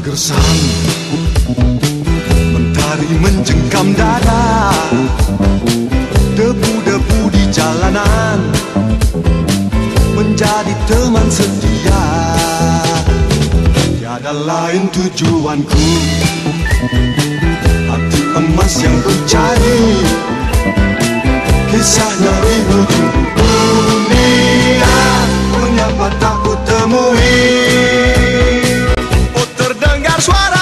gersang. Mentari menjengkam dada. Debu-debu di jalanan. Menjadi teman setia. Tiada lain tujuanku that's